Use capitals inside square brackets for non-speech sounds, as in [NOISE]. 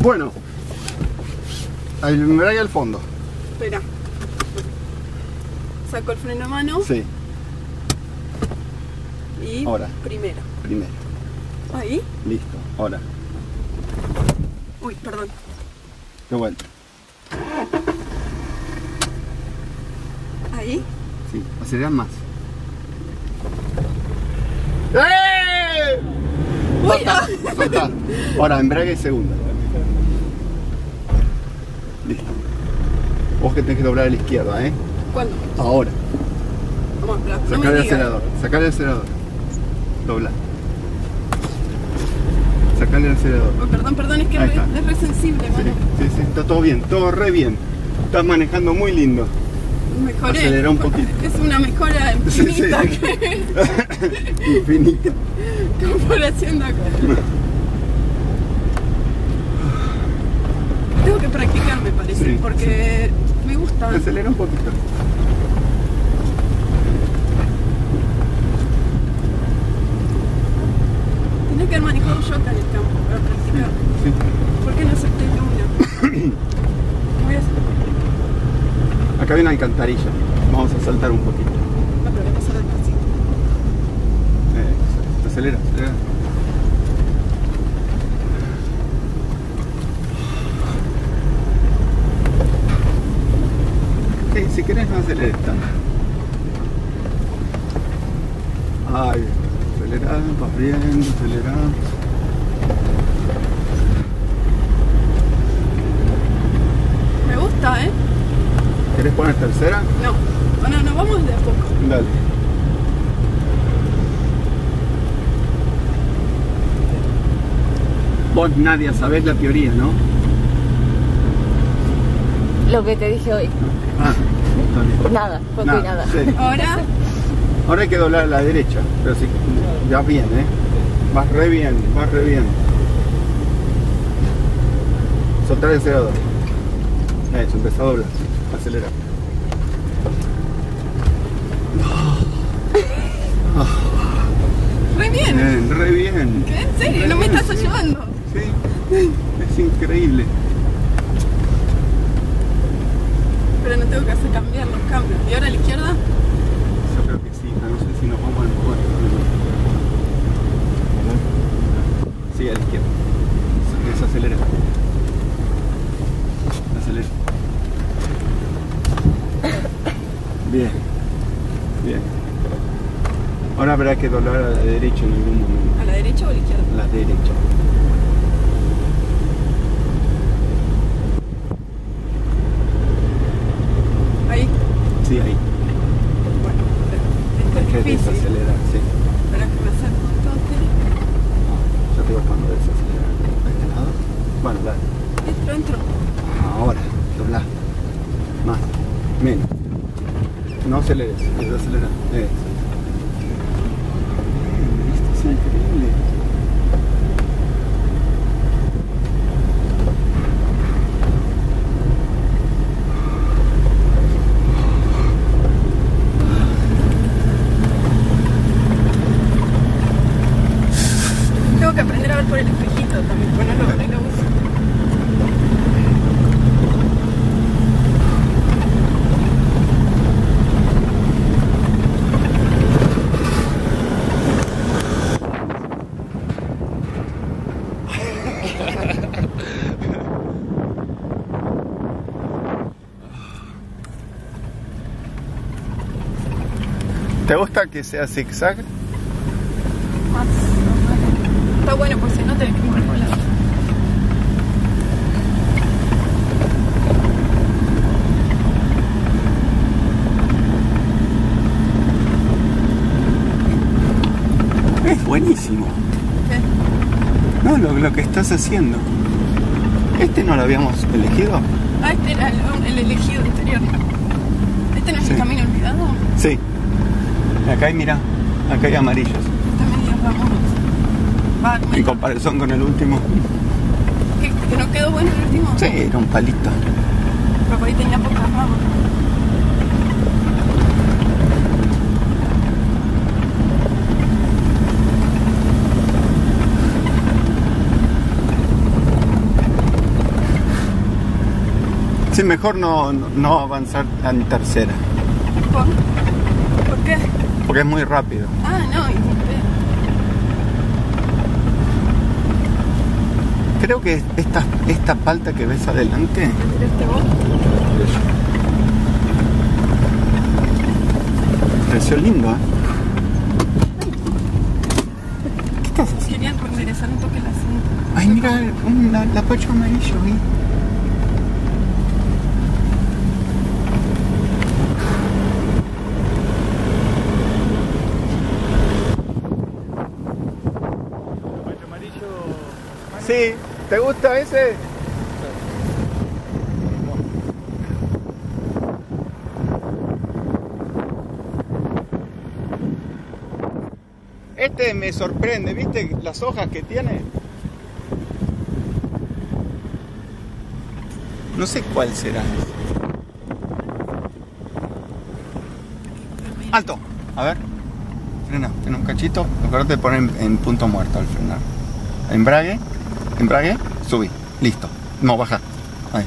Bueno, el embrague al fondo. Espera. Saco el freno a mano Sí, y Ahora. primero. primero. Ahí. Listo, ahora. Uy, perdón. De vuelta. Ahí. Sí, aceleran más. ¡Eh! Ah. Ahora, embrague segunda. Listo. Vos que tenés que doblar a la izquierda, ¿eh? ¿Cuándo? Ahora. Vamos. No Sacar el acelerador. Sacar el acelerador. Dobla. Sacar el acelerador. Oh, perdón, perdón, es que es re, está. es re sensible, Sí, sí, sí, está todo bien, todo re bien. Estás manejando muy lindo. Mejoré. Acelera un poquito. [LAUGHS] Es una mejora [LAUGHS] Sí, sí. infinita que [LAUGHS] Infinito. Comparación de acá. Tengo que practicar, me parece, Sí, porque me gusta. Acelera un poquito. Tenía que haber manejado yo acá en el campo para practicar. Sí. ¿Por qué no acepté de una? [COUGHS] Voy a hacer. Acá hay una alcantarilla. Vamos a saltar un poquito. No, pero voy a pasar al pasito. Eh, acelera, acelera. Sí, si querés no aceleres tanto. Ay, acelera, vas bien, acelera. Me gusta, ¿eh? ¿Querés poner tercera? No. Bueno, no, vamos de a poco. Dale. Vos, Nadia, sabés la teoría, ¿no? Lo que te dije hoy. Ah. Nada, poco y nada. sí. Ahora, Ahora hay que doblar a la derecha, pero sí, ya bien, ¿eh? Vas re bien, vas re bien. Soltar el acelerador. Eso, empezá a doblar. Acelera. re bien. Bien, re bien. ¿Qué? ¿En serio? ¿No me estás ayudando? Es increíble. Pero no tengo que hacer cambiar los cambios. ¿Y ahora a la izquierda? Yo creo que sí, no sé si nos vamos a empujar. Sí, a la izquierda. Eso acelera. Acelera. Bien. Bien. Ahora habrá que doblar a la derecha en algún momento. ¿A la derecha o a la izquierda? A la derecha. Ahí. Sí, ahí. Bueno, esto Hay es que difícil. desacelerar, sí. Espera que me acerco un toque. Ya te vas cuando desacelerar. ¿A este lado? Bueno, dale. Entro, entro. Ahora, dobla. Más. Menos. No aceleres, desacelera. Eso. Esto es increíble. Tengo que aprender a ver por el espejito también. Bueno, no, no lo uso. ¿Te gusta que sea zigzag? Más o menos. Está bueno, pues si no tenés que mover Es buenísimo. ¿Qué? No, lo, lo que estás haciendo. Este no lo habíamos elegido. Ah, este era el, el elegido anterior. ¿Este no es Sí. el camino olvidado? Sí. Acá hay, mira, acá hay amarillos. En comparación con el último. ¿Que, no quedó bueno el último? Sí, era un palito. Pero por ahí tenía pocas ramas. Sí, mejor no, no avanzar a mi tercera. ¿Por? Porque es muy rápido. Ah, no, y. Creo que esta, esta palta que ves adelante pareció lindo, ¿eh? ¿Qué estás haciendo? Querían enderezar un toque el asunto. Ay, mira, un la, lapacho amarillo ahí. Sí, ¿te gusta ese? Este me sorprende, ¿viste las hojas que tiene? No sé cuál será. Alto. A ver. Frena, frena un cachito. Acuérdate de poner en, en punto muerto al frenar. Embrague. Embrague. Subí. Listo. No, baja. Ahí.